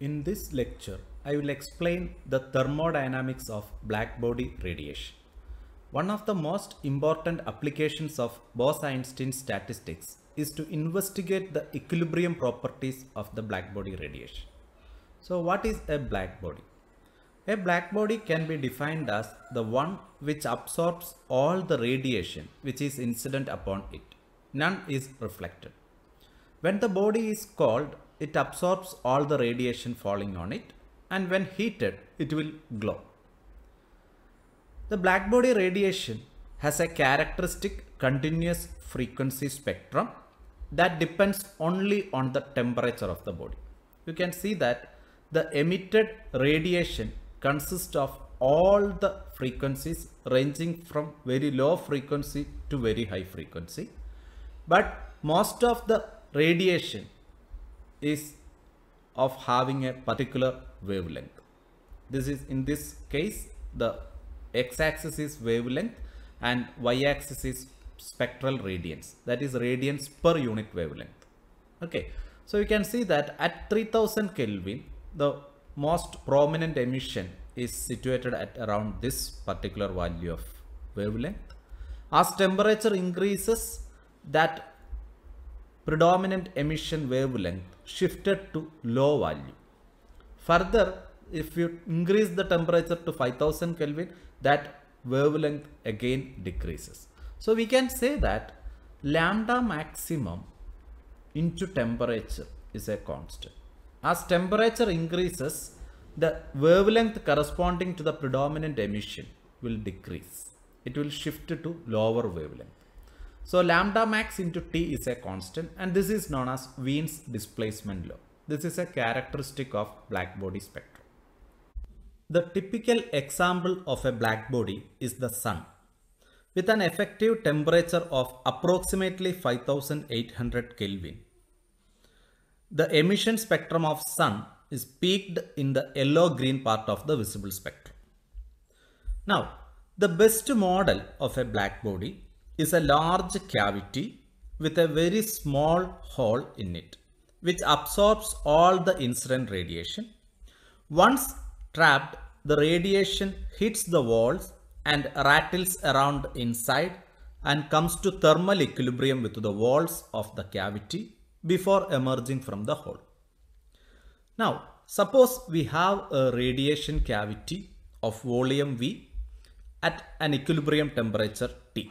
In this lecture, I will explain the thermodynamics of blackbody radiation. One of the most important applications of Bose-Einstein statistics is to investigate the equilibrium properties of the blackbody radiation. So what is a blackbody? A blackbody can be defined as the one which absorbs all the radiation which is incident upon it. None is reflected. When the body is cold, it absorbs all the radiation falling on it and when heated, it will glow. The blackbody radiation has a characteristic continuous frequency spectrum that depends only on the temperature of the body. You can see that the emitted radiation consists of all the frequencies ranging from very low frequency to very high frequency. But most of the radiation is of having a particular wavelength. This is in this case the x-axis is wavelength and y-axis is spectral radiance that is radiance per unit wavelength. Okay, so you can see that at 3000 Kelvin the most prominent emission is situated at around this particular value of wavelength. As temperature increases that predominant emission wavelength shifted to low value. Further, if you increase the temperature to 5000 Kelvin, that wavelength again decreases. So we can say that lambda maximum into temperature is a constant. As temperature increases, the wavelength corresponding to the predominant emission will decrease. It will shift to lower wavelength. So lambda max into T is a constant and this is known as Wien's displacement law. This is a characteristic of blackbody spectrum. The typical example of a blackbody is the sun. With an effective temperature of approximately 5800 Kelvin, the emission spectrum of sun is peaked in the yellow-green part of the visible spectrum. Now, the best model of a blackbody is a large cavity with a very small hole in it which absorbs all the incident radiation. Once trapped, the radiation hits the walls and rattles around inside and comes to thermal equilibrium with the walls of the cavity before emerging from the hole. Now, suppose we have a radiation cavity of volume V at an equilibrium temperature T.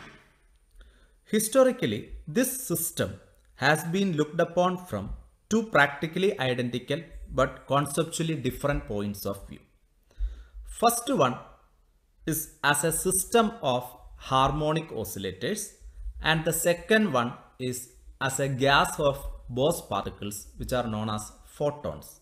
Historically, this system has been looked upon from two practically identical but conceptually different points of view. First one is as a system of harmonic oscillators and the second one is as a gas of Bose particles which are known as photons.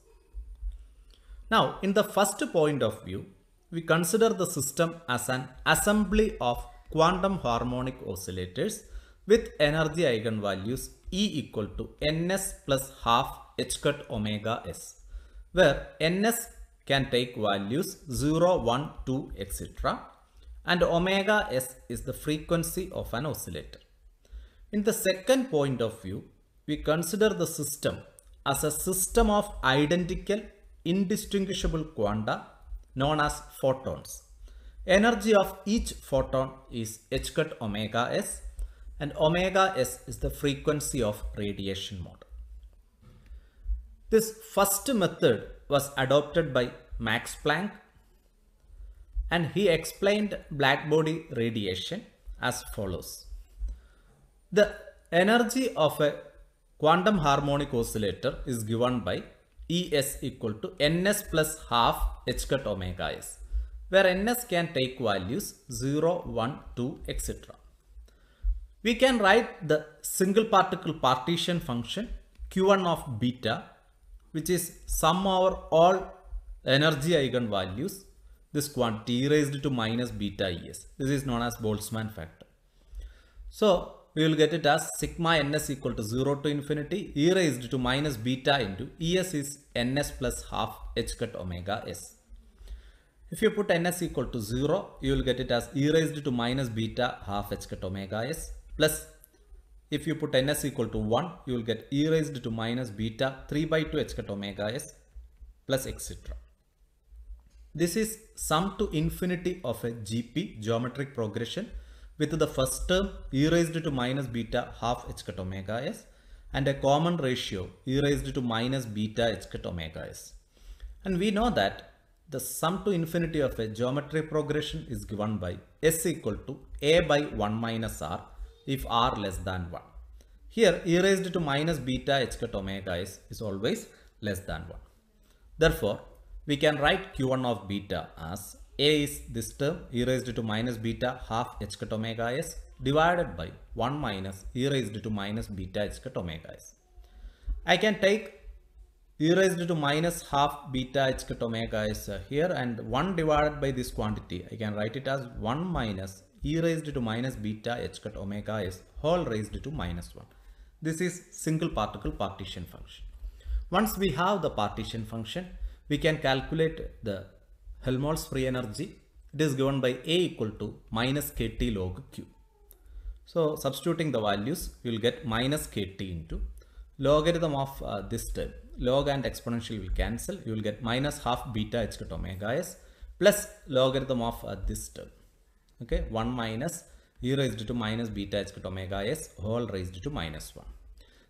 Now in the first point of view, we consider the system as an assembly of quantum harmonic oscillators with energy eigenvalues E equal to ns plus half h cut omega s, where ns can take values 0, 1, 2, etc. and omega s is the frequency of an oscillator. In the second point of view, we consider the system as a system of identical indistinguishable quanta known as photons. Energy of each photon is h cut omega s and omega s is the frequency of radiation mode. This first method was adopted by Max Planck and he explained blackbody radiation as follows. The energy of a quantum harmonic oscillator is given by Es equal to ns plus half h cut omega s, where ns can take values 0, 1, 2, etc. We can write the single particle partition function q1 of beta which is sum over all energy eigenvalues this quantity raised to minus beta es. This is known as Boltzmann factor. So we will get it as sigma ns equal to 0 to infinity e raised to minus beta into es is ns plus half h cut omega s. If you put ns equal to 0, you will get it as e raised to minus beta half h cut omega s plus if you put ns equal to 1 you will get e raised to minus beta 3 by 2 h cut omega s plus etc. This is sum to infinity of a GP geometric progression with the first term e raised to minus beta half h cut omega s and a common ratio e raised to minus beta h cut omega s. And we know that the sum to infinity of a geometric progression is given by s equal to a by 1 minus r if r less than 1. Here e raised to minus beta h cut omega s is always less than 1. Therefore, we can write q1 of beta as a is this term e raised to minus beta half h cut omega s divided by 1 minus e raised to minus beta h cut omega s. I can take e raised to minus half beta h cut omega s here and 1 divided by this quantity I can write it as 1 minus e raised to minus beta h cut omega s whole raised to minus 1. This is single particle partition function. Once we have the partition function, we can calculate the Helmholtz free energy. It is given by A equal to minus KT log Q. So substituting the values, you will get minus KT into logarithm of uh, this term. Log and exponential will cancel. You will get minus half beta h cut omega s plus logarithm of uh, this term. Okay, 1 minus e raised to minus beta h omega s whole raised to minus 1.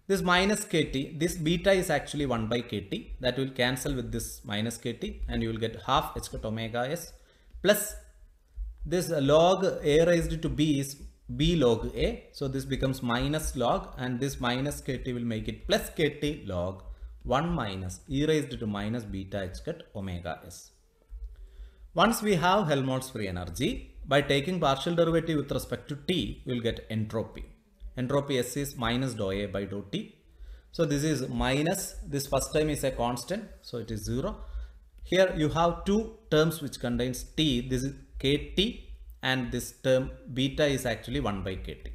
This minus kt, this beta is actually 1 by kt that will cancel with this minus kt and you will get half h cut omega s plus this log a raised to b is b log a. So this becomes minus log and this minus kt will make it plus kt log 1 minus e raised to minus beta h cut omega s. Once we have Helmholtz free energy, by taking partial derivative with respect to t, we will get entropy entropy S is minus dou A by dou T. So this is minus, this first term is a constant, so it is 0. Here you have two terms which contains T, this is KT and this term beta is actually 1 by KT.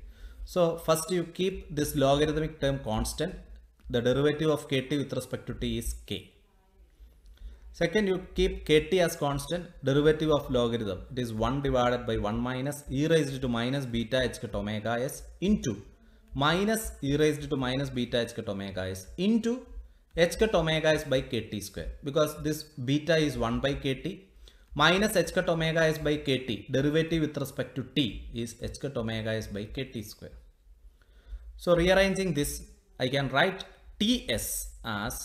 So first you keep this logarithmic term constant, the derivative of KT with respect to T is K. Second, you keep kt as constant, derivative of logarithm. It is 1 divided by 1 minus e raised to minus beta h cut omega s into minus e raised to minus beta h cut omega s into h cut omega s by kt square. Because this beta is 1 by kt minus h cut omega s by kt. Derivative with respect to t is h cut omega s by kt square. So rearranging this, I can write ts as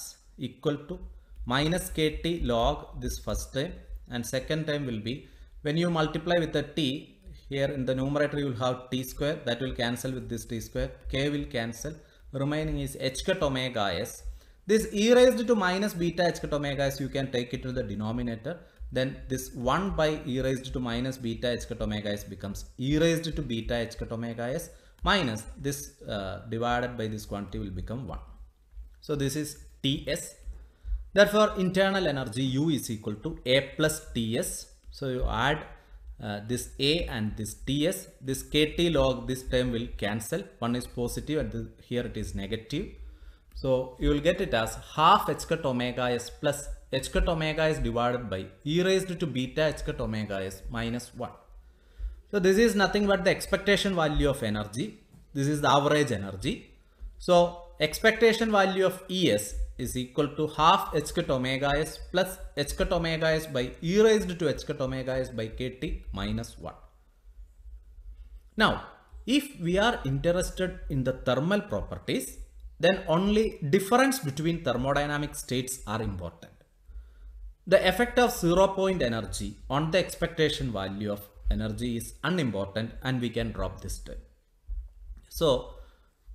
equal to minus kt log this first time and second time will be when you multiply with the t here in the numerator you will have t square that will cancel with this t square. K will cancel. Remaining is h cut omega s. This e raised to minus beta h cut omega s you can take it to the denominator. Then this 1 by e raised to minus beta h cut omega s becomes e raised to beta h cut omega s minus this uh, divided by this quantity will become 1 so this is ts Therefore, internal energy U is equal to A plus Ts. So, you add uh, this A and this Ts. This KT log, this term will cancel. One is positive and here it is negative. So, you will get it as half h cut omega s plus h cut omega s divided by e raised to beta h cut omega s minus 1. So, this is nothing but the expectation value of energy. This is the average energy. So, expectation value of ES is equal to half h cut omega s plus h cut omega s by e raised to h cut omega s by kt minus 1. Now, if we are interested in the thermal properties, then only difference between thermodynamic states are important. The effect of zero point energy on the expectation value of energy is unimportant and we can drop this term. So,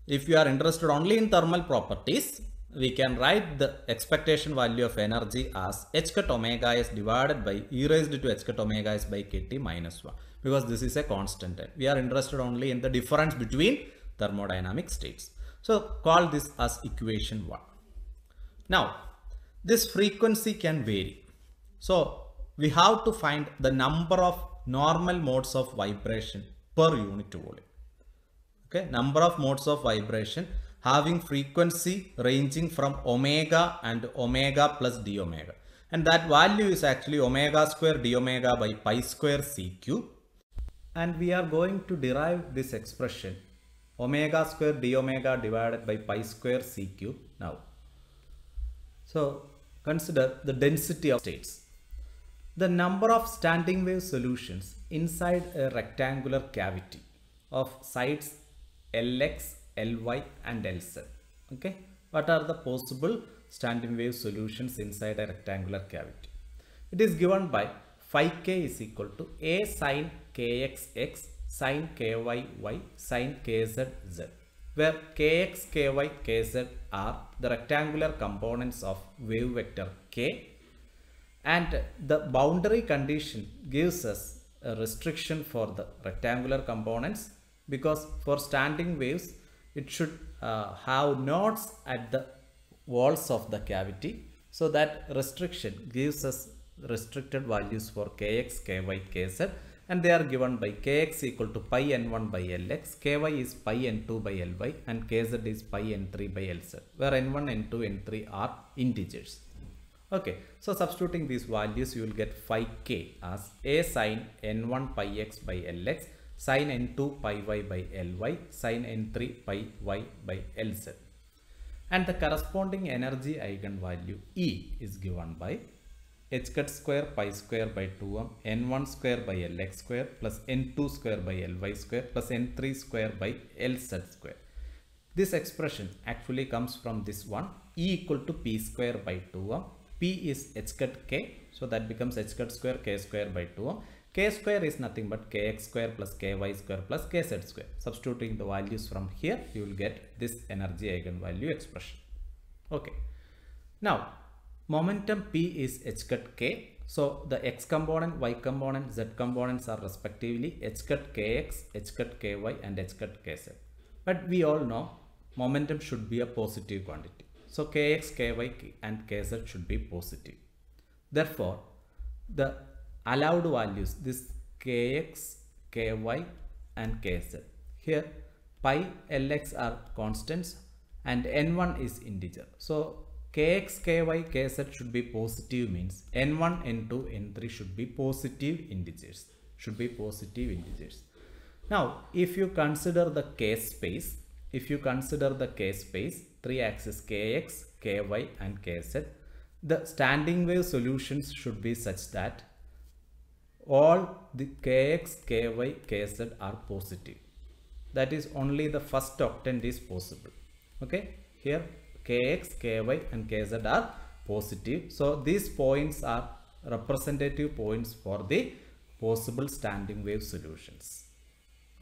if you are interested only in thermal properties, we can write the expectation value of energy as h cut omega s divided by e raised to h cut omega s by kt minus 1 because this is a constant. We are interested only in the difference between thermodynamic states. So call this as equation 1. Now this frequency can vary. So we have to find the number of normal modes of vibration per unit volume. Okay, number of modes of vibration having frequency ranging from omega and omega plus d omega. And that value is actually omega square d omega by pi square c cube. And we are going to derive this expression omega square d omega divided by pi square c cube now. So consider the density of states. The number of standing wave solutions inside a rectangular cavity of sides Lx, Ly and Lz. Okay, what are the possible standing wave solutions inside a rectangular cavity? It is given by phi k is equal to a sine kxx sine ky y sine kz z where kx, ky, kz are the rectangular components of wave vector k and the boundary condition gives us a restriction for the rectangular components because for standing waves it should uh, have nodes at the walls of the cavity. So that restriction gives us restricted values for kx, ky, kz. And they are given by kx equal to pi n1 by lx, ky is pi n2 by ly and kz is pi n3 by lz where n1, n2, n3 are integers. Okay, so substituting these values you will get phi k as a sine n1 pi x by lx, sine n2 pi y by ly, sin n3 pi y by lz. And the corresponding energy eigenvalue E is given by h cut square pi square by 2m n1 square by lx square plus n2 square by ly square plus n3 square by lz square. This expression actually comes from this one e equal to p square by 2m p is h cut k so that becomes h cut square k square by 2m k square is nothing but kx square plus ky square plus kz square. Substituting the values from here you will get this energy eigenvalue expression. Okay. Now momentum p is h cut k. So the x component y component z components are respectively h cut kx h cut ky and h cut kz. But we all know momentum should be a positive quantity. So kx ky and kz should be positive. Therefore the allowed values this kx ky and kz here pi lx are constants and n1 is integer so kx, ky, kz should be positive means n1, n2, n3 should be positive integers. Should be positive integers. Now, if you consider the k space, if you consider the k space, three axes kx, ky and kz, the standing wave solutions should be such that all the kx, ky, kz are positive. That is only the first octant is possible. Okay, here kx, ky and kz are positive. So these points are representative points for the possible standing wave solutions.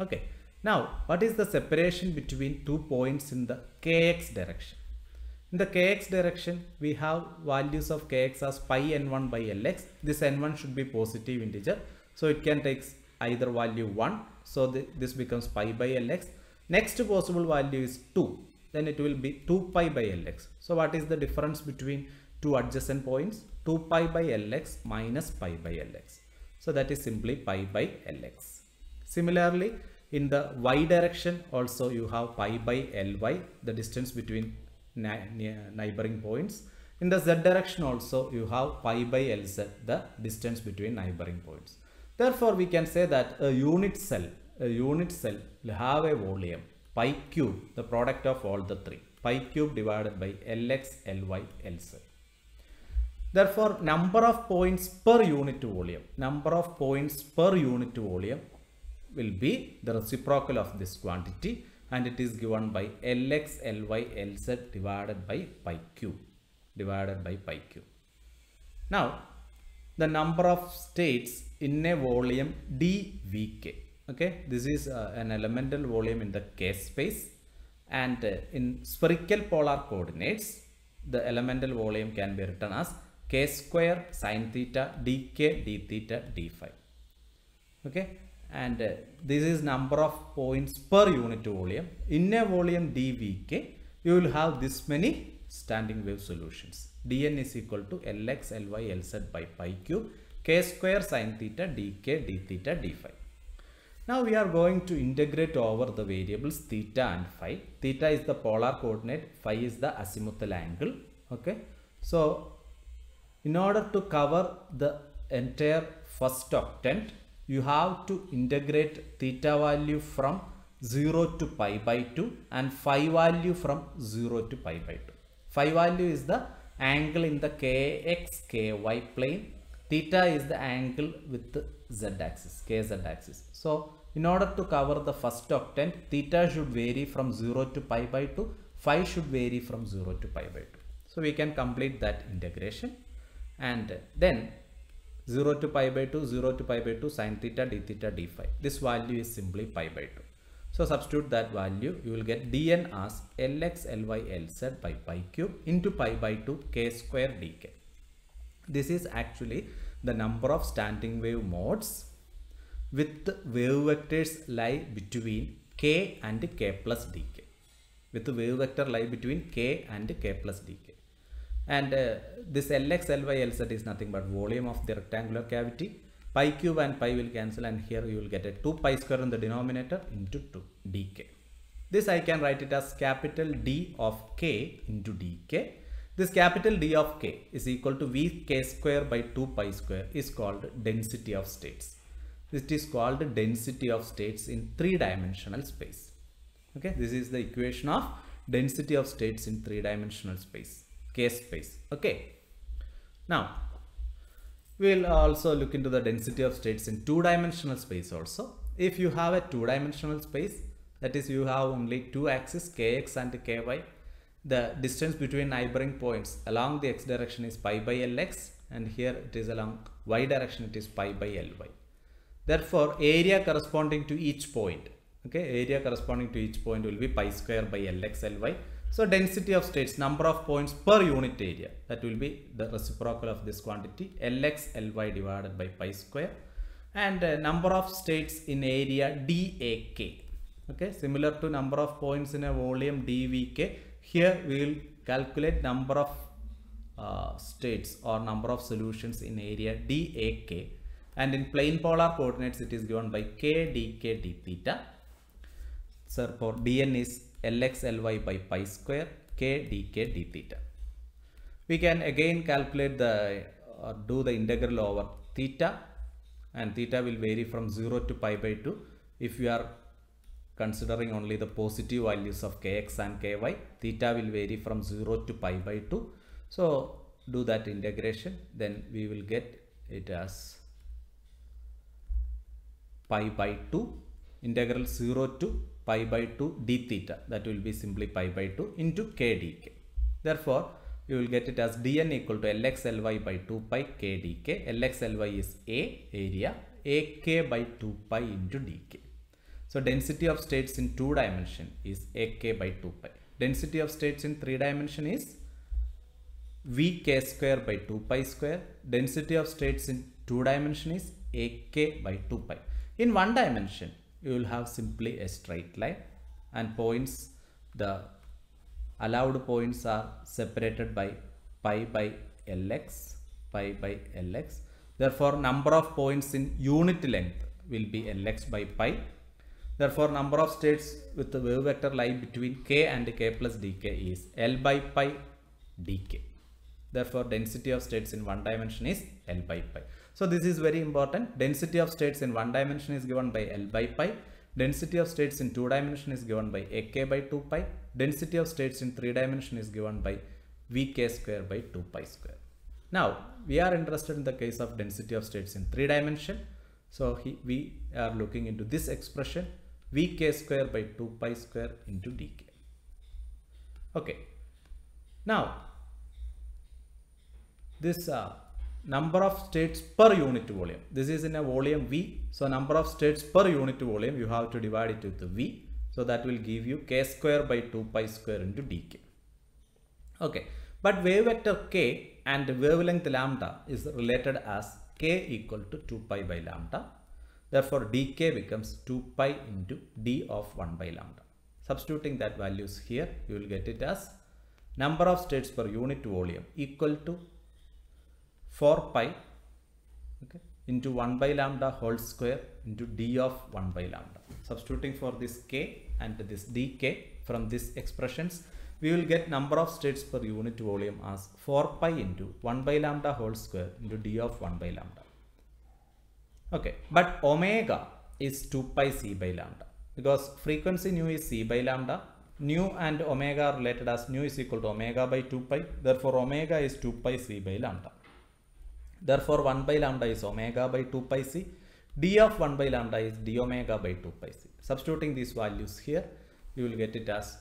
Okay. Now, what is the separation between two points in the kx direction? In the kx direction, we have values of kx as pi n1 by lx. This n1 should be positive integer. So it can take either value 1. So the, this becomes pi by lx. Next possible value is 2 then it will be 2 pi by lx. So what is the difference between two adjacent points? 2 pi by lx minus pi by lx. So that is simply pi by lx. Similarly, in the y direction also you have pi by ly, the distance between neighboring points. In the z direction also you have pi by lz, the distance between neighboring points. Therefore, we can say that a unit cell, a unit cell will have a volume pi cube, the product of all the three, pi cube divided by Lx, Ly, Lz. Therefore, number of points per unit volume, number of points per unit volume will be the reciprocal of this quantity and it is given by Lx, Ly, Lz divided by pi q divided by pi q. Now, the number of states in a volume dvk. Okay? This is uh, an elemental volume in the k space. And uh, in spherical polar coordinates the elemental volume can be written as k square sine theta dk d theta d phi. Okay and uh, this is number of points per unit volume in a volume dvk you will have this many standing wave solutions dn is equal to lx ly lz by pi cube k square sine theta dk d theta d phi now we are going to integrate over the variables theta and phi. Theta is the polar coordinate, phi is the azimuthal angle. Okay. So in order to cover the entire first octant, you have to integrate theta value from 0 to pi by 2 and phi value from 0 to pi by 2. Phi value is the angle in the kx ky plane. Theta is the angle with the z axis kz axis. So in order to cover the first octant theta should vary from 0 to pi by 2 phi should vary from 0 to pi by 2 so we can complete that integration. And then 0 to pi by 2 0 to pi by 2 sine theta d theta d phi. This value is simply pi by 2 so substitute that value you will get dn as lx ly lz by pi cube into pi by 2 k square dk. This is actually the number of standing wave modes with wave vectors lie between k and k plus dk. With the wave vector lie between k and k plus dk and uh, this lx ly lz is nothing but volume of the rectangular cavity pi cube and pi will cancel and here you will get a 2 pi square in the denominator into 2 dk this i can write it as capital d of k into dk this capital D of k is equal to Vk square by 2 pi square is called density of states. It is called density of states in three dimensional space. Okay, this is the equation of density of states in three dimensional space, k space. Okay, now we'll also look into the density of states in two dimensional space also. If you have a two dimensional space, that is you have only two axes kx and ky the distance between neighboring points along the x direction is pi by lx and here it is along y direction it is pi by ly. Therefore, area corresponding to each point, okay, area corresponding to each point will be pi square by lx ly. So, density of states, number of points per unit area, that will be the reciprocal of this quantity lx ly divided by pi square and uh, number of states in area dak, okay, similar to number of points in a volume dvk here we will calculate number of uh, states or number of solutions in area DAK and in plane polar coordinates it is given by k dk d theta. So for dn is lx ly by pi square k dk d theta. We can again calculate the or do the integral over theta and theta will vary from 0 to pi by 2 if you are considering only the positive values of kx and ky theta will vary from 0 to pi by 2 so do that integration then we will get it as pi by 2 integral 0 to pi by 2 d theta that will be simply pi by 2 into k dk therefore you will get it as dn equal to lx ly by 2 pi k dk lx ly is a area ak by 2 pi into dk so density of states in two dimension is ak by 2 pi. Density of states in three dimension is vk square by 2 pi square. Density of states in two dimension is ak by 2 pi. In one dimension, you will have simply a straight line and points, the allowed points are separated by pi by lx, pi by lx. Therefore, number of points in unit length will be lx by pi Therefore, number of states with the wave vector lie between k and k plus dk is L by pi dk. Therefore, density of states in one dimension is L by pi. So, this is very important. Density of states in one dimension is given by L by pi. Density of states in two dimension is given by ak by 2 pi. Density of states in three dimension is given by vk square by 2 pi square. Now, we are interested in the case of density of states in three dimension. So, he, we are looking into this expression vk square by 2 pi square into dk. Okay. Now, this uh, number of states per unit volume. This is in a volume V. So, number of states per unit volume, you have to divide it with V. So, that will give you k square by 2 pi square into dk. Okay. But wave vector k and wavelength lambda is related as k equal to 2 pi by lambda. Therefore, dk becomes 2 pi into d of 1 by lambda. Substituting that values here, you will get it as number of states per unit volume equal to 4 pi okay, into 1 by lambda whole square into d of 1 by lambda. Substituting for this k and this dk from these expressions, we will get number of states per unit volume as 4 pi into 1 by lambda whole square into d of 1 by lambda. Okay, but omega is 2 pi c by lambda because frequency nu is c by lambda, nu and omega are related as nu is equal to omega by 2 pi. Therefore, omega is 2 pi c by lambda. Therefore, 1 by lambda is omega by 2 pi c. d of 1 by lambda is d omega by 2 pi c. Substituting these values here, you will get it as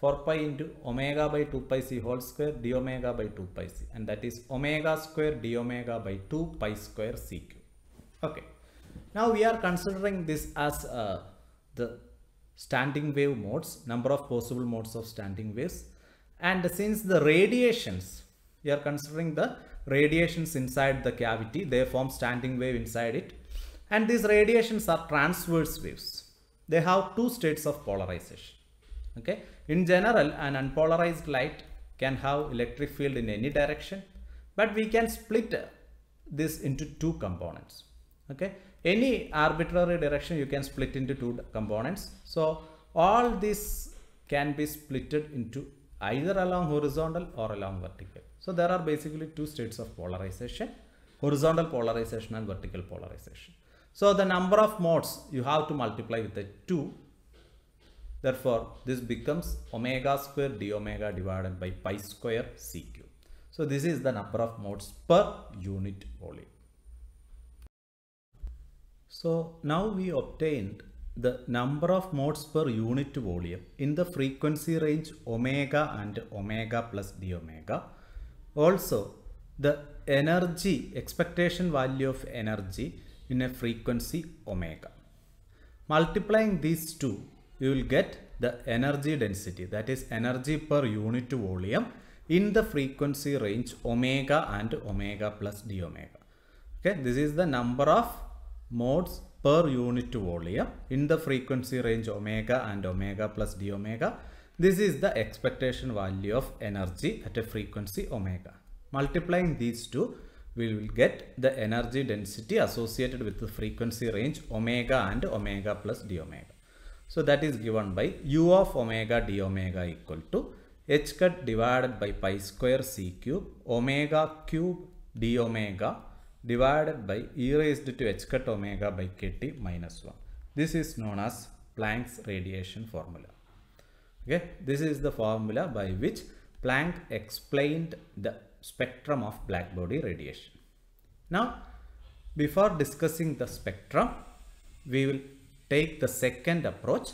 4 pi into omega by 2 pi c whole square d omega by 2 pi c and that is omega square d omega by 2 pi square c cube. Okay. Now we are considering this as uh, the standing wave modes, number of possible modes of standing waves. And since the radiations, we are considering the radiations inside the cavity, they form standing wave inside it. And these radiations are transverse waves. They have two states of polarization. Okay. In general, an unpolarized light can have electric field in any direction, but we can split this into two components. Okay. Any arbitrary direction you can split into two components. So all this can be splitted into either along horizontal or along vertical. So there are basically two states of polarization, horizontal polarization and vertical polarization. So the number of modes you have to multiply with the 2 Therefore, this becomes omega square d omega divided by pi square c cube. So, this is the number of modes per unit volume. So, now we obtained the number of modes per unit volume in the frequency range omega and omega plus d omega. Also, the energy, expectation value of energy in a frequency omega. Multiplying these two, you will get the energy density that is energy per unit volume in the frequency range omega and omega plus d omega. Okay, this is the number of modes per unit volume in the frequency range omega and omega plus d omega. This is the expectation value of energy at a frequency omega. Multiplying these two, we will get the energy density associated with the frequency range omega and omega plus d omega. So that is given by u of omega d omega equal to h cut divided by pi square c cube omega cube d omega divided by e raised to h cut omega by kt minus 1. This is known as Planck's radiation formula. Okay, this is the formula by which Planck explained the spectrum of black body radiation. Now, before discussing the spectrum, we will take the second approach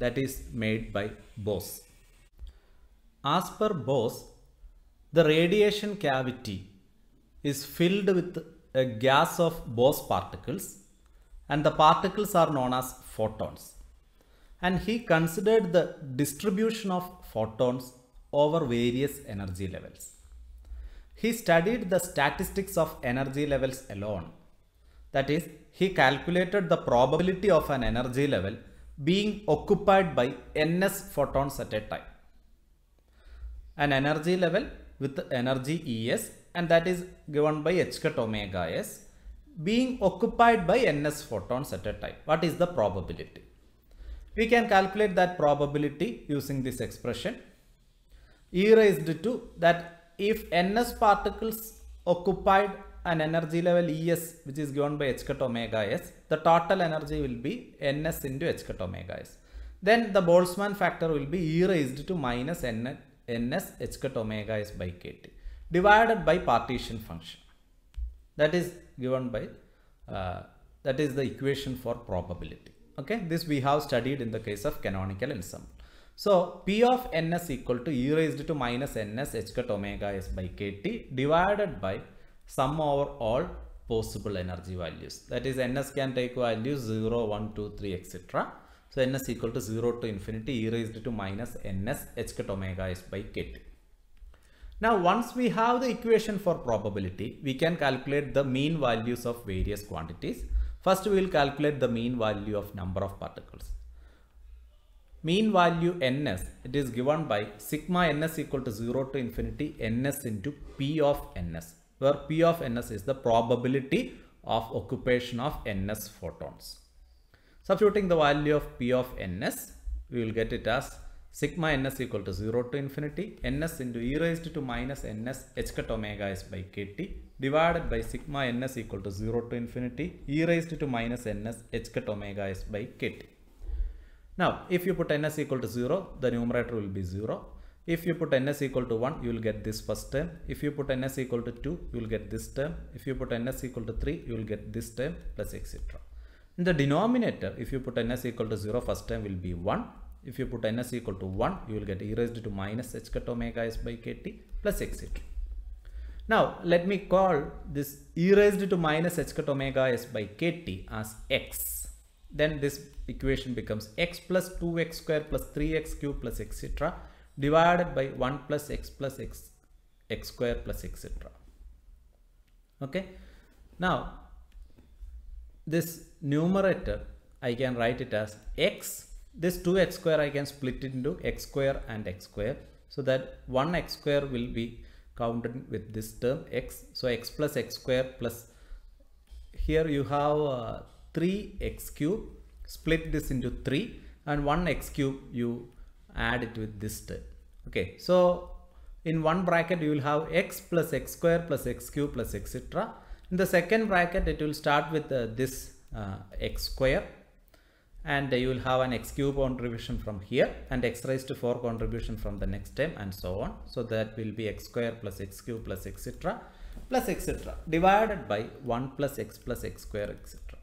that is made by Bose. As per Bose, the radiation cavity is filled with a gas of Bose particles and the particles are known as photons. And he considered the distribution of photons over various energy levels. He studied the statistics of energy levels alone. That is, he calculated the probability of an energy level being occupied by ns photons at a time. An energy level with energy Es and that is given by h cut omega s being occupied by ns photons at a time. What is the probability? We can calculate that probability using this expression e raised to that if ns particles occupied an energy level Es which is given by h cut omega s, the total energy will be ns into h cut omega s. Then the Boltzmann factor will be e raised to minus n, ns h cut omega s by kt divided by partition function. That is given by, uh, that is the equation for probability. Okay, this we have studied in the case of canonical ensemble. So P of ns equal to e raised to minus ns h cut omega s by kt divided by sum over all possible energy values. That is ns can take values 0, 1, 2, 3 etc. So ns equal to 0 to infinity e raised to minus ns h cut omega s by kt. Now once we have the equation for probability, we can calculate the mean values of various quantities. First we will calculate the mean value of number of particles. Mean value ns, it is given by sigma ns equal to 0 to infinity ns into p of ns, where p of ns is the probability of occupation of ns photons. Substituting the value of p of ns, we will get it as sigma ns equal to 0 to infinity ns into e raised to minus ns h cut omega s by kt divided by sigma ns equal to 0 to infinity e raised to minus ns h cut omega s by kt. Now, if you put ns equal to 0, the numerator will be 0. If you put ns equal to 1, you will get this first term. If you put ns equal to 2, you will get this term. If you put ns equal to 3, you will get this term plus etc. In the denominator, if you put ns equal to 0, first term will be 1. If you put ns equal to 1, you will get e raised to minus h cut omega s by kt plus etc. Now, let me call this e raised to minus h cut omega s by kt as x. Then this equation becomes x plus 2x square plus 3x cube plus etc divided by 1 plus x plus x x square plus etc. Okay. Now, this numerator I can write it as x. This 2x square I can split it into x square and x square. So that 1 x square will be counted with this term x. So x plus x square plus here you have uh, 3x cube split this into 3 and 1 x cube you add it with this term. Okay, so in one bracket you will have x plus x square plus x cube plus etc. In the second bracket it will start with uh, this uh, x square and you will have an x cube contribution from here and x raised to 4 contribution from the next term and so on. So that will be x square plus x cube plus etc plus etc divided by 1 plus x plus x square etc.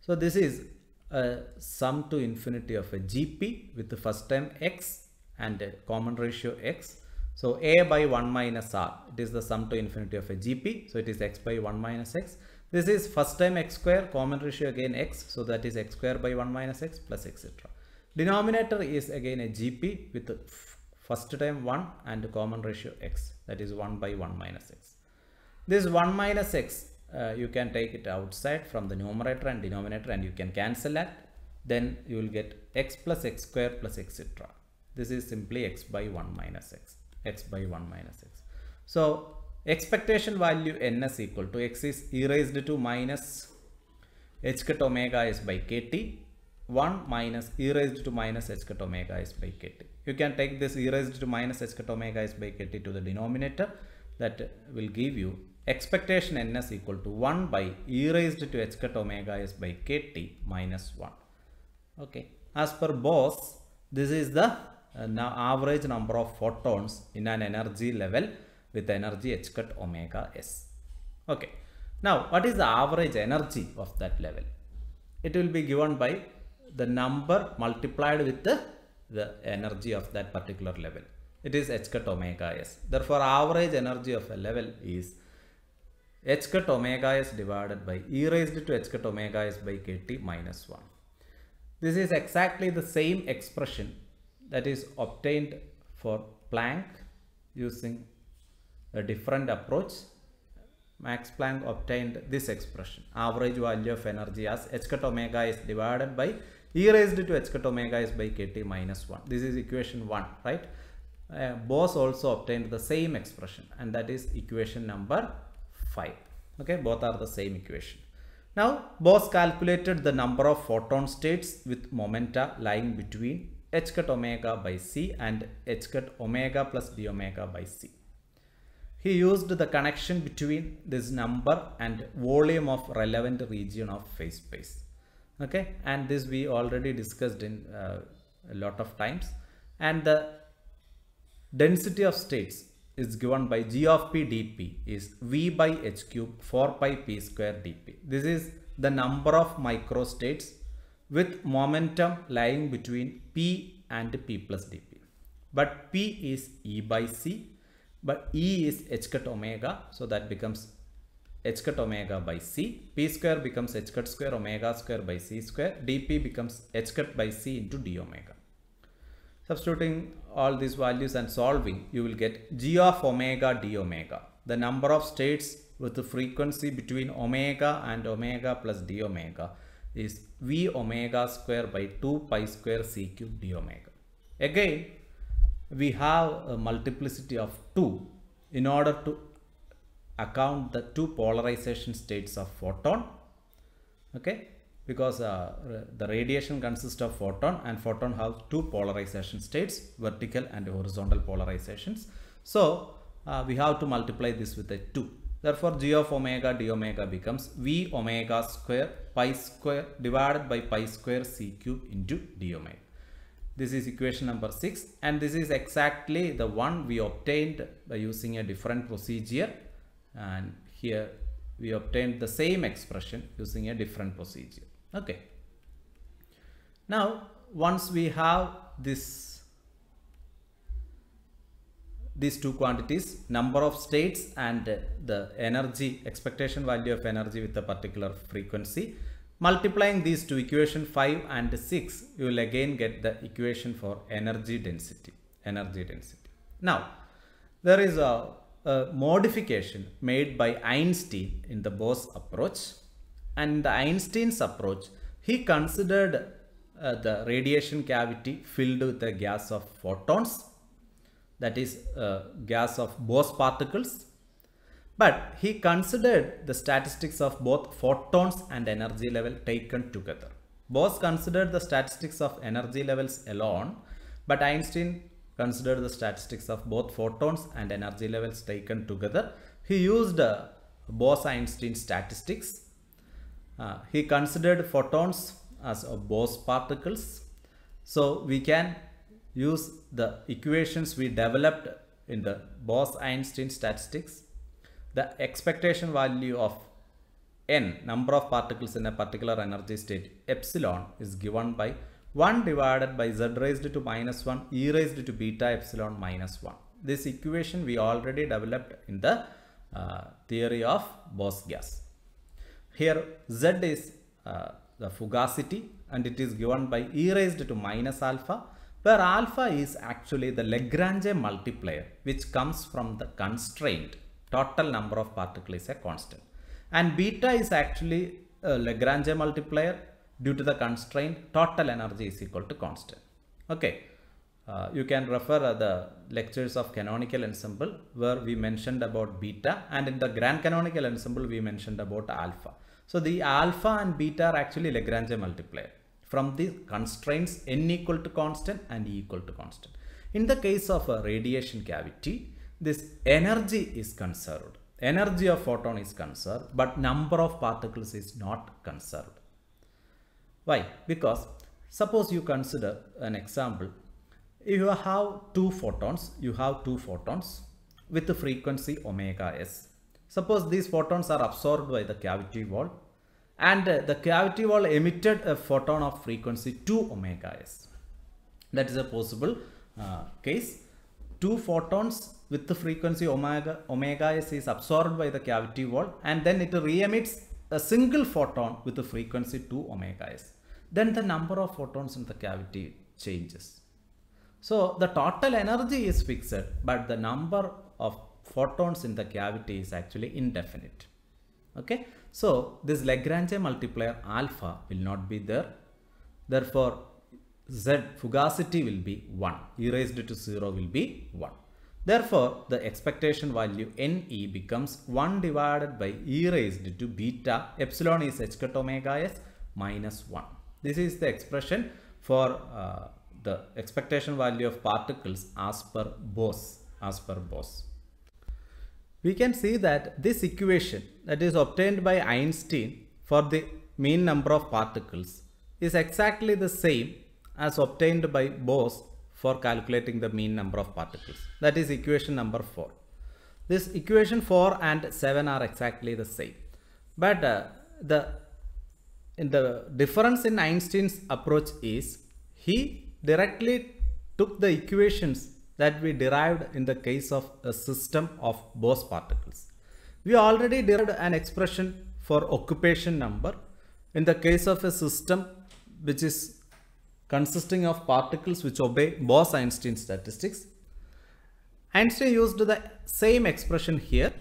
So this is a sum to infinity of a GP with the first term x and a common ratio x. So a by 1 minus r it is the sum to infinity of a GP. So it is x by 1 minus x. This is first time x square common ratio again x. So that is x square by 1 minus x plus etc. Denominator is again a GP with first time 1 and common ratio x that is 1 by 1 minus x. This 1 minus x uh, you can take it outside from the numerator and denominator and you can cancel that then you will get x plus x square plus etc this is simply x by 1 minus x x by 1 minus x so expectation value ns equal to x is e raised to minus h cut omega s by kt 1 minus e raised to minus h cut omega s by kt you can take this e raised to minus h cut omega s by kt to the denominator that will give you expectation ns equal to 1 by e raised to h cut omega s by kt minus 1. Okay. As per Bose, this is the uh, average number of photons in an energy level with energy h cut omega s. Okay. Now, what is the average energy of that level? It will be given by the number multiplied with the, the energy of that particular level. It is h cut omega s. Therefore, average energy of a level is h cut omega s divided by e raised to h cut omega s by kt minus 1. This is exactly the same expression that is obtained for Planck using a different approach. Max Planck obtained this expression average value of energy as h cut omega is divided by e raised to h cut omega is by kt minus 1. This is equation 1 right. Uh, Bose also obtained the same expression and that is equation number 5 okay both are the same equation now Bose calculated the number of photon states with momenta lying between h cut omega by c and h cut omega plus d omega by c he used the connection between this number and volume of relevant region of phase space okay and this we already discussed in uh, a lot of times and the density of states is given by g of p dp is v by h cube 4 pi p square dp. This is the number of microstates with momentum lying between p and p plus dp. But p is e by c, but e is h cut omega, so that becomes h cut omega by c. p square becomes h cut square omega square by c square. dp becomes h cut by c into d omega. Substituting all these values and solving, you will get g of omega d omega. The number of states with the frequency between omega and omega plus d omega is v omega square by 2 pi square c cube d omega. Again, we have a multiplicity of 2 in order to account the two polarization states of photon. Okay, because uh, the radiation consists of photon and photon have two polarization states vertical and horizontal polarizations so uh, we have to multiply this with a 2 Therefore, g of omega d omega becomes v omega square pi square divided by pi square c cube into d omega. This is equation number 6 and this is exactly the one we obtained by using a different procedure and here we obtained the same expression using a different procedure. Okay. Now, once we have this these two quantities number of states and the energy expectation value of energy with a particular frequency multiplying these two equation 5 and 6 you will again get the equation for energy density energy density. Now there is a, a modification made by Einstein in the Bose approach. And the Einstein's approach he considered uh, the radiation cavity filled with a gas of photons that is uh, gas of Bose particles but he considered the statistics of both photons and energy level taken together. Bose considered the statistics of energy levels alone but Einstein considered the statistics of both photons and energy levels taken together. He used uh, Bose-Einstein statistics. Uh, he considered photons as uh, Bose particles. So we can use the equations we developed in the Bose-Einstein statistics. The expectation value of n number of particles in a particular energy state epsilon is given by 1 divided by z raised to minus 1 e raised to beta epsilon minus 1. This equation we already developed in the uh, theory of Bose gas. Here z is uh, the fugacity and it is given by e raised to minus alpha where alpha is actually the Lagrange multiplier which comes from the constraint total number of particles is a constant and beta is actually a Lagrange multiplier due to the constraint total energy is equal to constant. Okay, uh, you can refer uh, the lectures of canonical ensemble where we mentioned about beta and in the grand canonical ensemble we mentioned about alpha. So the alpha and beta are actually Lagrange multiplier from the constraints n equal to constant and e equal to constant. In the case of a radiation cavity, this energy is conserved. Energy of photon is conserved, but number of particles is not conserved. Why? Because suppose you consider an example. If you have two photons, you have two photons with the frequency omega s. Suppose these photons are absorbed by the cavity wall and uh, the cavity wall emitted a photon of frequency 2 omega s. That is a possible uh, case. Two photons with the frequency omega, omega s is absorbed by the cavity wall and then it re-emits a single photon with the frequency 2 omega s. Then the number of photons in the cavity changes. So the total energy is fixed but the number of photons in the cavity is actually indefinite. Okay. So this Lagrange multiplier alpha will not be there. Therefore, Z fugacity will be 1. E raised to 0 will be 1. Therefore, the expectation value NE becomes 1 divided by E raised to beta epsilon is h cut omega s minus 1. This is the expression for uh, the expectation value of particles as per Bose, as per Bose we can see that this equation that is obtained by Einstein for the mean number of particles is exactly the same as obtained by Bose for calculating the mean number of particles. That is equation number 4. This equation 4 and 7 are exactly the same. But uh, the, in the difference in Einstein's approach is he directly took the equations that we derived in the case of a system of Bose particles. We already derived an expression for occupation number in the case of a system which is consisting of particles which obey Bose-Einstein statistics. Einstein used the same expression here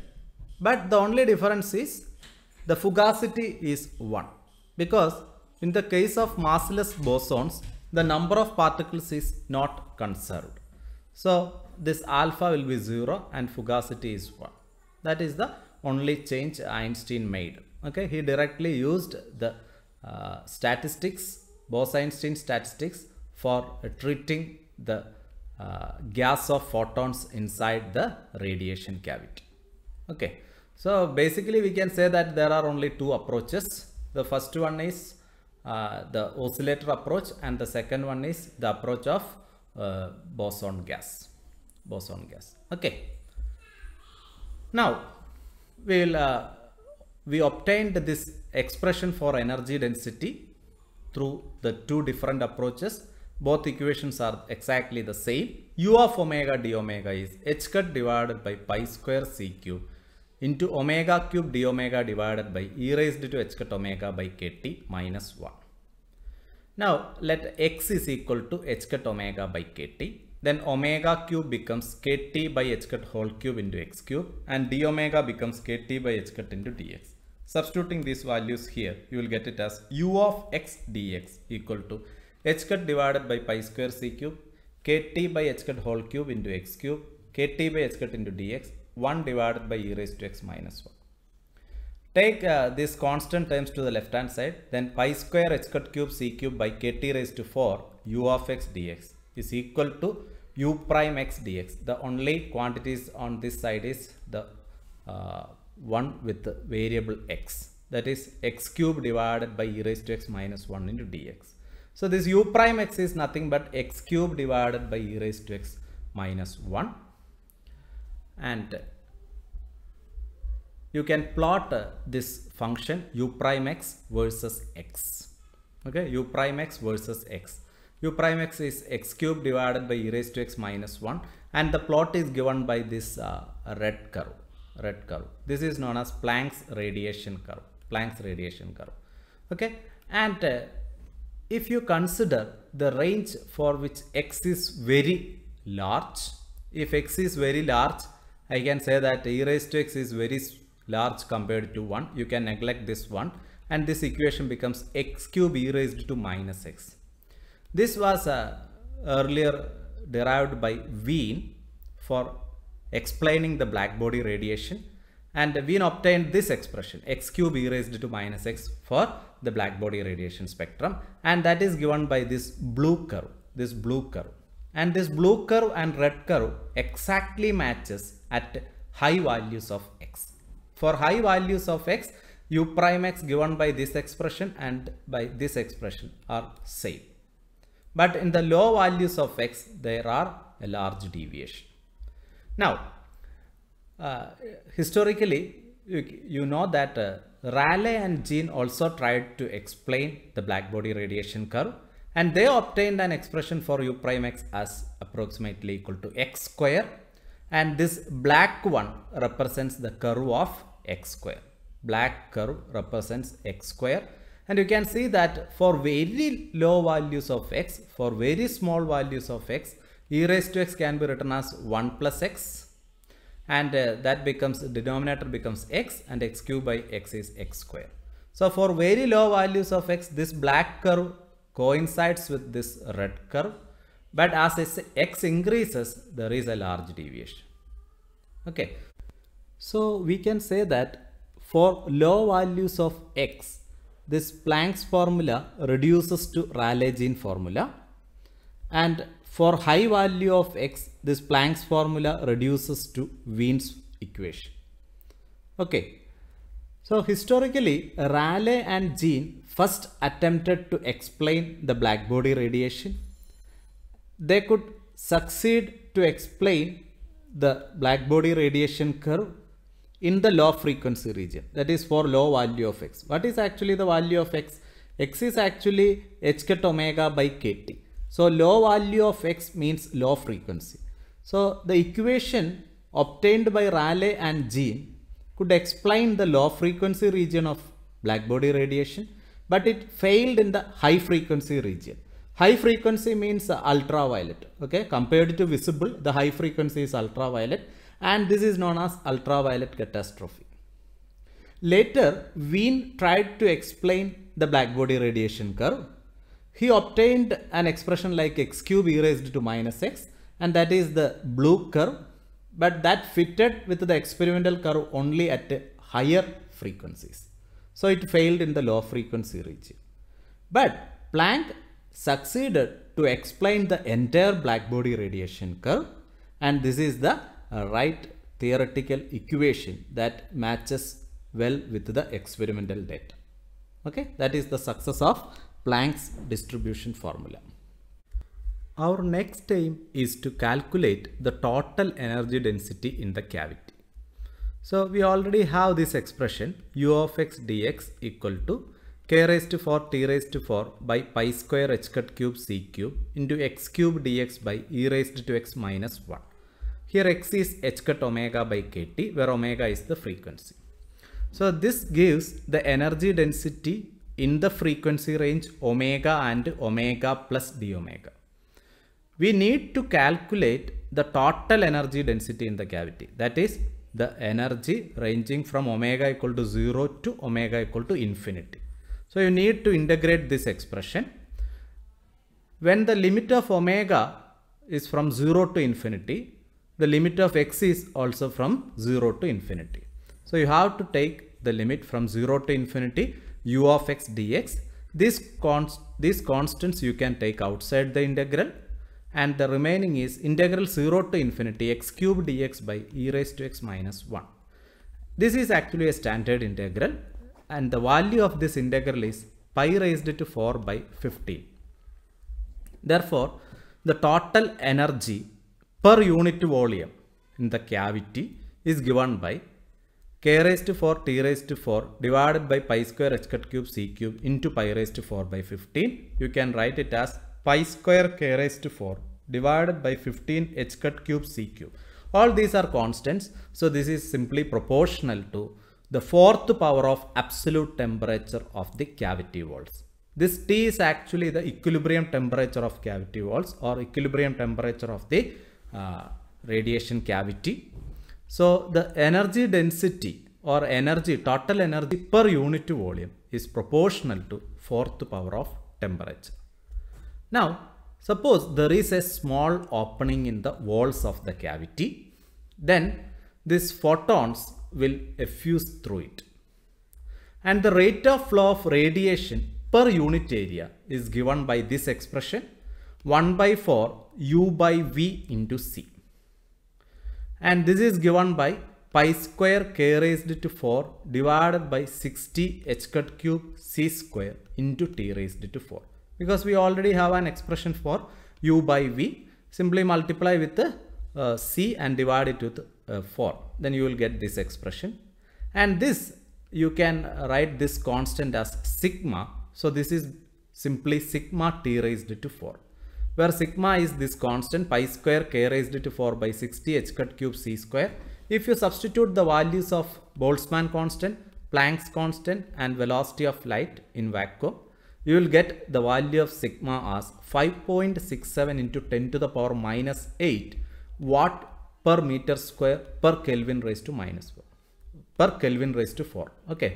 but the only difference is the fugacity is 1 because in the case of massless bosons the number of particles is not conserved. So this alpha will be 0 and fugacity is 1. That is the only change Einstein made. Okay, he directly used the uh, statistics, Bose-Einstein statistics for treating the uh, gas of photons inside the radiation cavity. Okay, So basically we can say that there are only two approaches. The first one is uh, the oscillator approach and the second one is the approach of uh, boson gas. Boson gas. Okay. Now we will uh, we obtained this expression for energy density through the two different approaches. Both equations are exactly the same. U of omega d omega is h cut divided by pi square c cube into omega cube d omega divided by e raised to h cut omega by kt minus 1. Now let x is equal to h cut omega by kt. Then omega cube becomes kt by h cut whole cube into x cube and d omega becomes kt by h cut into dx. Substituting these values here, you will get it as u of x dx equal to h cut divided by pi square c cube, kt by h cut whole cube into x cube, kt by h cut into dx, 1 divided by e raised to x minus 1. Take uh, these constant terms to the left hand side, then pi square h cut cube c cube by kt raised to 4 u of x dx is equal to u prime x dx. The only quantities on this side is the uh, one with the variable x. That is x cube divided by e raised to x minus 1 into dx. So this u prime x is nothing but x cube divided by e raised to x minus 1 and you can plot this function u prime x versus x. Okay u prime x versus x. u prime x is x cube divided by e raised to x minus 1 and the plot is given by this uh, red curve red curve. This is known as Planck's radiation curve. Planck's radiation curve. Okay? And uh, if you consider the range for which x is very large if x is very large I can say that e raised to x is very large compared to 1 you can neglect this one. And this equation becomes x cube e raised to minus x. This was uh, earlier derived by Wien for explaining the black body radiation and Wien obtained this expression x cube e raised to minus x for the black body radiation spectrum and that is given by this blue curve this blue curve. And this blue curve and red curve exactly matches at high values of x. For high values of x u prime x given by this expression and by this expression are same. But in the low values of x there are a large deviation now uh, historically you, you know that uh, and Jean also tried to explain the black body radiation curve and they obtained an expression for u prime x as approximately equal to x square and this black one represents the curve of x square. Black curve represents x square and you can see that for very low values of x for very small values of x e raised to x can be written as 1 plus x and uh, that becomes denominator becomes x and x cube by x is x square. So for very low values of x this black curve coincides with this red curve but as x increases there is a large deviation. Okay. So we can say that for low values of x this Planck's formula reduces to Rayleigh-Jean formula and for high value of x this Planck's formula reduces to Wien's equation. Okay. So historically Rayleigh and Jean first attempted to explain the black body radiation. They could succeed to explain the black body radiation curve in the low frequency region that is for low value of x. What is actually the value of x? X is actually h cut omega by kt so low value of x means low frequency so the equation obtained by Rayleigh and Jean could explain the low frequency region of black body radiation but it failed in the high frequency region high frequency means ultraviolet okay compared to visible the high frequency is ultraviolet and this is known as ultraviolet catastrophe. Later, Wien tried to explain the black body radiation curve. He obtained an expression like x cube e raised to minus x and that is the blue curve but that fitted with the experimental curve only at higher frequencies. So it failed in the low frequency region. But Planck succeeded to explain the entire black body radiation curve and this is the right theoretical equation that matches well with the experimental data. Okay, that is the success of Planck's distribution formula. Our next aim is to calculate the total energy density in the cavity. So we already have this expression u of x dx equal to k raised to 4 t raised to 4 by pi square h cut cube c cube into x cube dx by e raised to x minus 1. Here x is h cut omega by kt where omega is the frequency. So this gives the energy density in the frequency range omega and omega plus d omega we need to calculate the total energy density in the cavity. That is the energy ranging from omega equal to 0 to omega equal to infinity. So you need to integrate this expression. When the limit of omega is from 0 to infinity, the limit of x is also from 0 to infinity. So you have to take the limit from 0 to infinity u of x dx. This const these constants you can take outside the integral and the remaining is integral 0 to infinity x cube dx by e raised to x minus 1. This is actually a standard integral and the value of this integral is pi raised to 4 by 15. Therefore, the total energy per unit volume in the cavity is given by k raised to 4 t raised to 4 divided by pi square h cut cube c cube into pi raised to 4 by 15. You can write it as pi square k raised to 4 divided by 15 h cut cube c cube. All these are constants. So this is simply proportional to the fourth power of absolute temperature of the cavity walls. This T is actually the equilibrium temperature of cavity walls or equilibrium temperature of the uh, radiation cavity. So the energy density or energy, total energy per unit volume is proportional to fourth power of temperature. Now, suppose there is a small opening in the walls of the cavity, then these photons will effuse through it. And the rate of flow of radiation per unit area is given by this expression 1 by 4 u by v into c. And this is given by pi square k raised to 4 divided by 60 h cut cube c square into t raised to 4 because we already have an expression for u by v. Simply multiply with the uh, c and divide it with uh, 4 then you will get this expression. And this you can write this constant as sigma. So this is simply sigma t raised to 4 where sigma is this constant pi square k raised to 4 by 60 h cut cube c square. If you substitute the values of Boltzmann constant Planck's constant and velocity of light in vacuum you will get the value of sigma as 5.67 into 10 to the power minus 8 watt per meter square per Kelvin raised to minus 4 per Kelvin raised to 4 okay.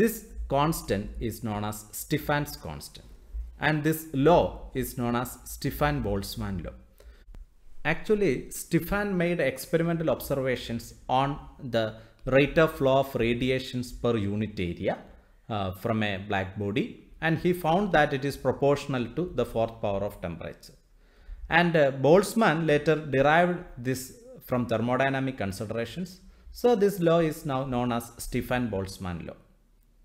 This constant is known as Stefan's constant and this law is known as Stefan Boltzmann law actually Stefan made experimental observations on the rate of flow of radiations per unit area uh, from a black body and he found that it is proportional to the fourth power of temperature. And uh, Boltzmann later derived this from thermodynamic considerations. So this law is now known as Stefan Boltzmann law.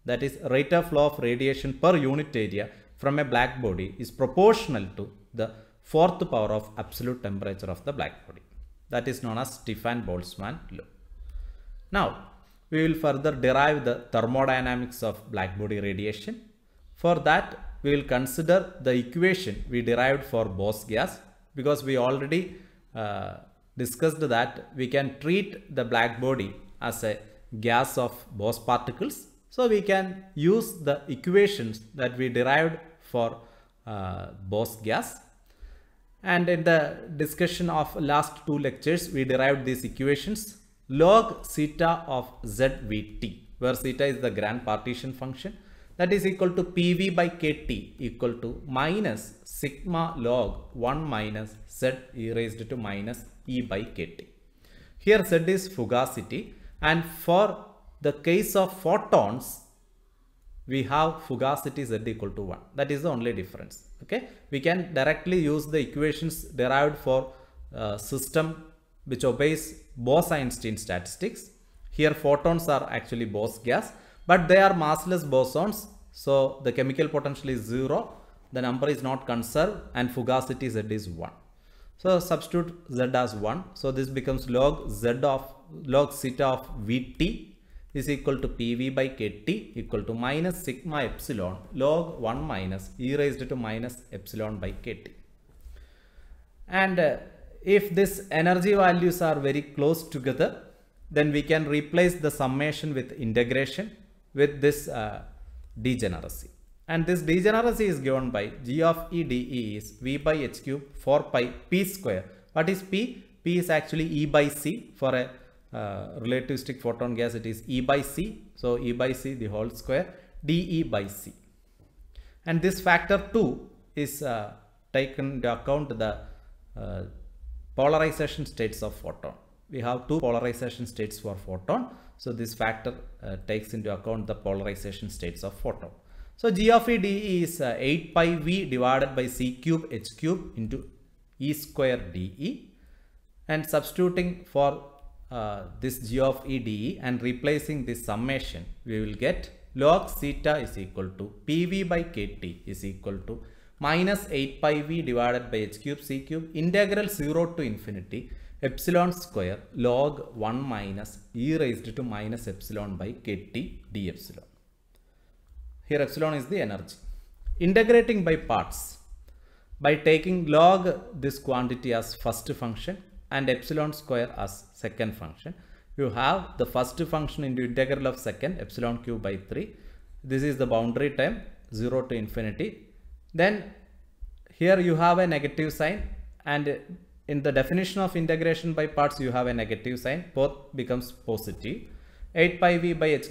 That is rate of flow of radiation per unit area from a black body is proportional to the fourth power of absolute temperature of the black body. That is known as Stefan Boltzmann law. Now we will further derive the thermodynamics of black body radiation for that, we will consider the equation we derived for Bose gas because we already uh, discussed that we can treat the black body as a gas of Bose particles. So we can use the equations that we derived for uh, Bose gas. And in the discussion of last two lectures, we derived these equations log zeta of ZVT, where zeta is the grand partition function that is equal to PV by KT equal to minus sigma log 1 minus Z e raised to minus E by KT. Here Z is fugacity and for the case of photons we have fugacity Z equal to 1. That is the only difference. Okay. We can directly use the equations derived for uh, system which obeys Bose-Einstein statistics. Here photons are actually Bose gas, but they are massless bosons. So the chemical potential is zero. The number is not conserved and fugacity Z is 1. So substitute Z as 1. So this becomes log Z of log theta of Vt is equal to PV by KT equal to minus sigma epsilon log 1 minus e raised to minus epsilon by KT. And uh, if this energy values are very close together, then we can replace the summation with integration with this uh, degeneracy. And this degeneracy is given by g of e dE is v by h cube 4 pi p square. What is p? p is actually e by c for a relativistic photon gas it is e by c. So e by c the whole square dE by c. And this factor 2 is uh, taken into account the uh, polarization states of photon. We have two polarization states for photon. So this factor uh, takes into account the polarization states of photon. So g of e dE is uh, 8 pi v divided by c cube h cube into e square dE and substituting for uh, this g of e dE and replacing this summation we will get log theta is equal to pv by kt is equal to minus 8 pi v divided by h cube c cube integral 0 to infinity epsilon square log 1 minus e raised to minus epsilon by kt d epsilon. Here epsilon is the energy. Integrating by parts by taking log this quantity as first function and epsilon square as second function. You have the first function into integral of second epsilon cube by 3. This is the boundary term 0 to infinity. Then here you have a negative sign and in the definition of integration by parts you have a negative sign both becomes positive 8 pi v by h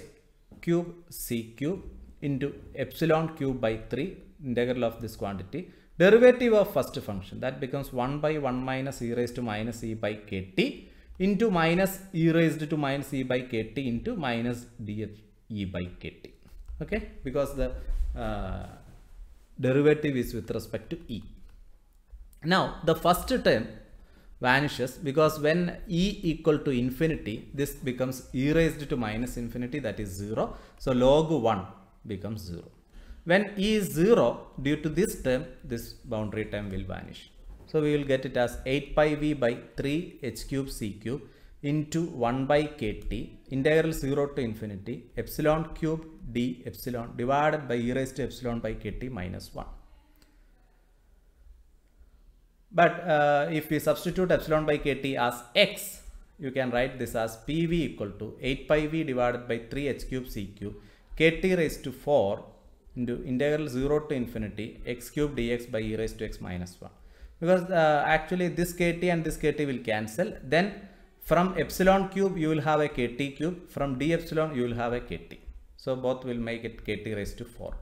cube c cube into epsilon cube by 3 integral of this quantity derivative of first function. That becomes 1 by 1 minus e raised to minus e by kt into minus e raised to minus e by kt into minus d e by kt. Okay? Because the uh, derivative is with respect to e. Now the first term vanishes because when e equal to infinity this becomes e raised to minus infinity that is 0 so log 1 becomes 0 when e is 0 due to this term this boundary term will vanish. So we will get it as 8 pi v by 3 h cube c cube into 1 by kt integral 0 to infinity epsilon cube d epsilon divided by e raised to epsilon by kt minus 1 but uh, if we substitute epsilon by kt as x, you can write this as pv equal to 8 pi v divided by 3 h cube c cube kt raised to 4 into integral 0 to infinity x cube dx by e raised to x minus 1. Because uh, actually this kt and this kt will cancel. Then from epsilon cube you will have a kt cube. From d epsilon you will have a kt. So both will make it kt raised to 4.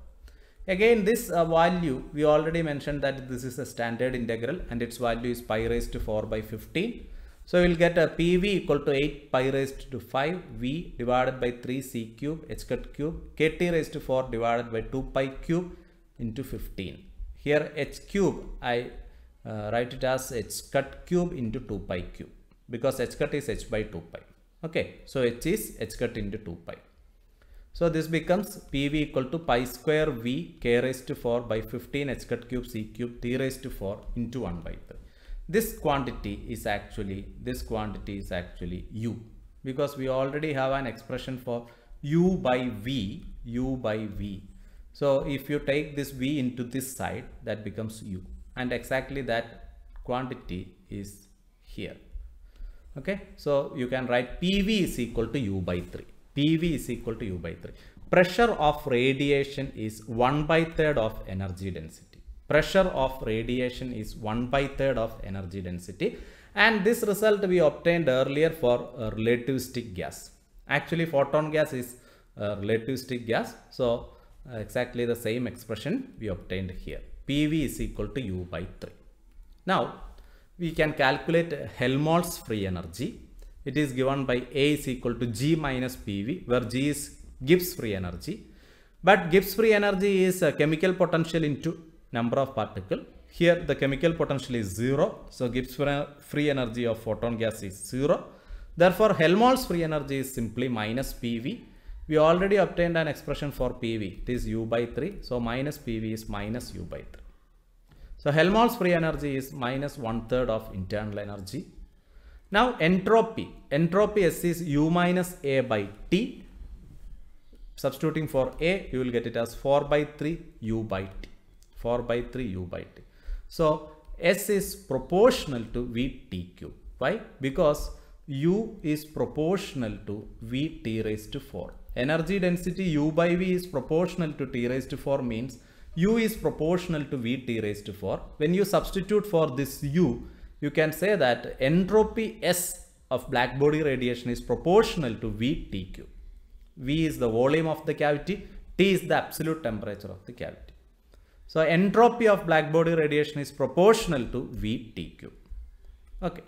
Again this uh, value we already mentioned that this is a standard integral and its value is pi raised to 4 by 15. So we will get a PV equal to 8 pi raised to 5 V divided by 3 C cube h cut cube KT raised to 4 divided by 2 pi cube into 15. Here h cube I uh, write it as h cut cube into 2 pi cube because h cut is h by 2 pi. Okay, so h is h cut into 2 pi. So this becomes PV equal to pi square V k raised to 4 by 15 h cut cube c cube t raised to 4 into 1 by 3. This quantity is actually, this quantity is actually U because we already have an expression for U by V, U by V. So if you take this V into this side that becomes U and exactly that quantity is here. Okay, so you can write PV is equal to U by 3. PV is equal to U by 3. Pressure of radiation is 1 by third of energy density. Pressure of radiation is 1 by third of energy density and this result we obtained earlier for a relativistic gas. Actually photon gas is a relativistic gas. So uh, exactly the same expression we obtained here. PV is equal to U by 3. Now we can calculate Helmholtz free energy it is given by A is equal to G minus PV where G is Gibbs free energy. But Gibbs free energy is a chemical potential into number of particle. here the chemical potential is 0. So Gibbs free energy of photon gas is 0. Therefore, Helmholtz free energy is simply minus PV. We already obtained an expression for PV. It is U by 3. So minus PV is minus U by 3. So Helmholtz free energy is minus one third of internal energy. Now entropy. Entropy S is U minus A by T. Substituting for A, you will get it as 4 by 3 U by T. 4 by 3 U by T. So S is proportional to VT cube. Why? Because U is proportional to VT raised to 4. Energy density U by V is proportional to T raised to 4 means U is proportional to Vt raised to 4. When you substitute for this U, you can say that entropy S of black body radiation is proportional to VT cube. V is the volume of the cavity, T is the absolute temperature of the cavity. So entropy of black body radiation is proportional to VT cube. Okay.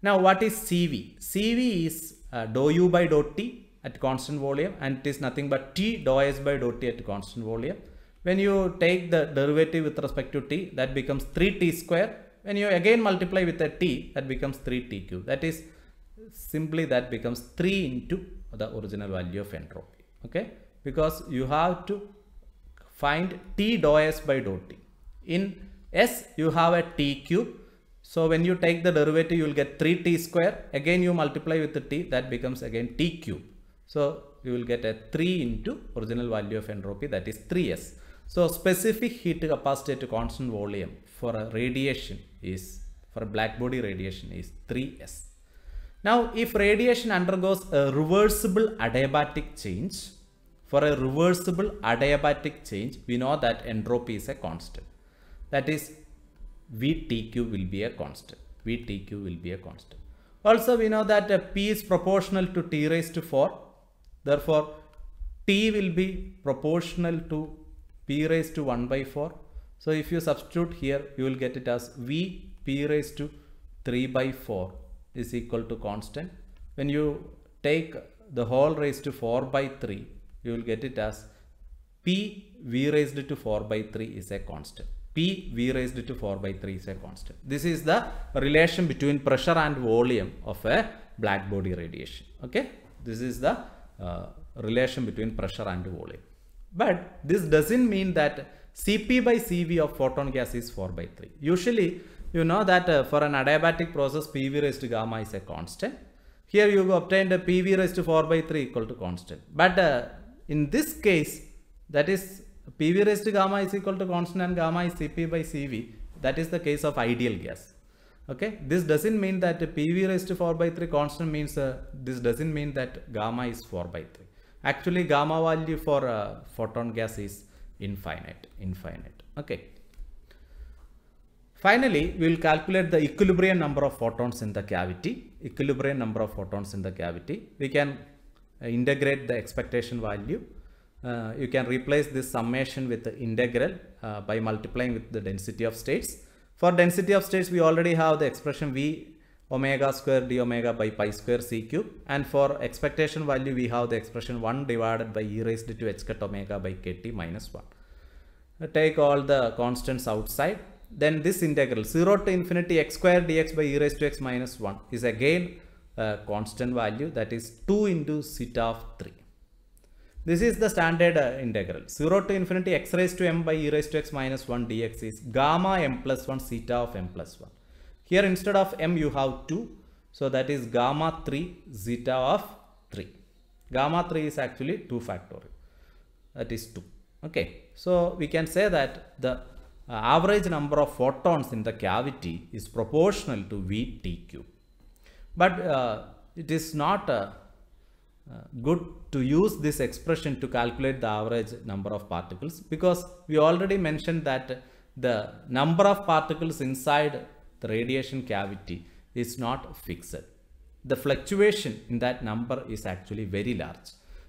Now what is CV? CV is uh, dou U by dou T at constant volume and it is nothing but T dou S by dou T at constant volume. When you take the derivative with respect to T that becomes 3T square. When you again multiply with a T that becomes 3T cube. That is simply that becomes 3 into the original value of entropy. Okay. Because you have to find T dou S by dou T. In S you have a T cube so when you take the derivative, you will get 3t square. Again, you multiply with the t, that becomes again t cube. So you will get a 3 into original value of entropy, that is 3s. So specific heat capacity at constant volume for a radiation is, for a black body radiation is 3s. Now, if radiation undergoes a reversible adiabatic change, for a reversible adiabatic change, we know that entropy is a constant. That is VT cube will be a constant. VT cube will be a constant. Also, we know that uh, P is proportional to T raised to 4. Therefore, T will be proportional to P raised to 1 by 4. So, if you substitute here, you will get it as V P raised to 3 by 4 is equal to constant. When you take the whole raised to 4 by 3, you will get it as P V raised to 4 by 3 is a constant. P V raised to 4 by 3 is a constant. This is the relation between pressure and volume of a black body radiation. Okay. This is the uh, relation between pressure and volume. But this doesn't mean that Cp by Cv of photon gas is 4 by 3. Usually you know that uh, for an adiabatic process PV raised to gamma is a constant. Here you obtained a PV raised to 4 by 3 equal to constant. But uh, in this case that is PV raised to gamma is equal to constant and gamma is Cp by Cv. That is the case of ideal gas. Okay. This doesn't mean that PV raised to 4 by 3 constant means uh, this doesn't mean that gamma is 4 by 3. Actually gamma value for uh, photon gas is infinite, infinite. Okay. Finally, we will calculate the equilibrium number of photons in the cavity. Equilibrium number of photons in the cavity. We can integrate the expectation value uh, you can replace this summation with the integral uh, by multiplying with the density of states. For density of states, we already have the expression V omega square d omega by pi square c cube. And for expectation value, we have the expression 1 divided by e raised to h cut omega by kt minus 1. Uh, take all the constants outside. Then this integral 0 to infinity x square dx by e raised to x minus 1 is again a constant value that is 2 into zeta of 3. This is the standard uh, integral. 0 to infinity x raised to m by e raised to x minus 1 dx is gamma m plus 1 zeta of m plus 1. Here instead of m you have 2. So that is gamma 3 zeta of 3. Gamma 3 is actually 2 factorial. That is 2. Okay. So we can say that the uh, average number of photons in the cavity is proportional to VT cube. But uh, it is not uh, uh, good to use this expression to calculate the average number of particles because we already mentioned that the number of particles inside the radiation cavity is not fixed. The fluctuation in that number is actually very large.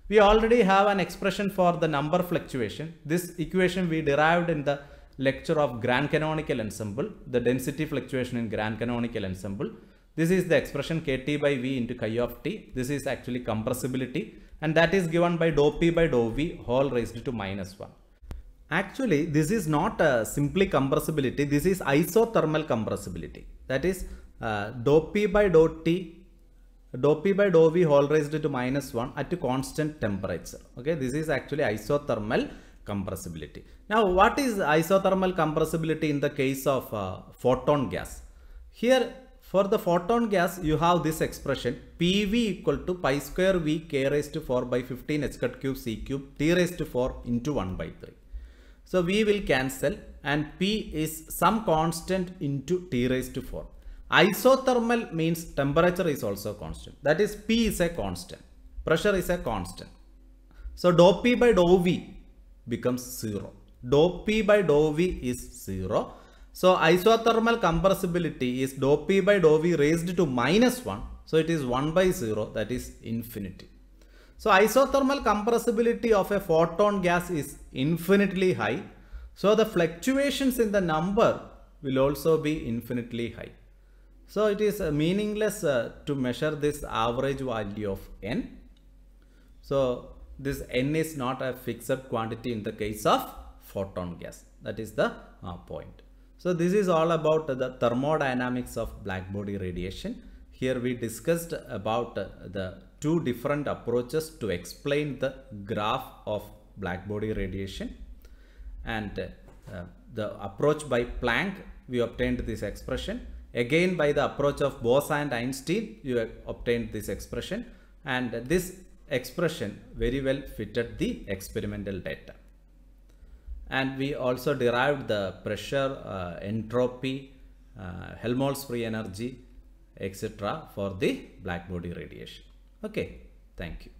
We already have an expression for the number fluctuation. This equation we derived in the lecture of grand canonical ensemble, the density fluctuation in grand canonical ensemble. This is the expression kT by V into chi of t. This is actually compressibility and that is given by dou P by dou V whole raised to minus 1. Actually, this is not uh, simply compressibility. This is isothermal compressibility. That is uh, dou P by dou T, dou P by dou V whole raised to minus 1 at a constant temperature. Okay, this is actually isothermal compressibility. Now, what is isothermal compressibility in the case of uh, photon gas? Here, for the photon gas, you have this expression PV equal to pi square V k raised to 4 by 15 h cut cube c cube t raised to 4 into 1 by 3. So V will cancel and P is some constant into T raised to 4. Isothermal means temperature is also constant. That is P is a constant. Pressure is a constant. So dou P by dou V becomes 0. Dou P by dou V is 0. So isothermal compressibility is dou P by dou V raised to minus 1. So it is 1 by 0 that is infinity. So isothermal compressibility of a photon gas is infinitely high. So the fluctuations in the number will also be infinitely high. So it is uh, meaningless uh, to measure this average value of n. So this n is not a fixed quantity in the case of photon gas. That is the uh, point. So this is all about the thermodynamics of black body radiation. Here we discussed about the two different approaches to explain the graph of black body radiation. And uh, the approach by Planck we obtained this expression. Again by the approach of Bose and Einstein you obtained this expression. And this expression very well fitted the experimental data and we also derived the pressure uh, entropy uh, Helmholtz free energy etc for the black body radiation Okay, thank you.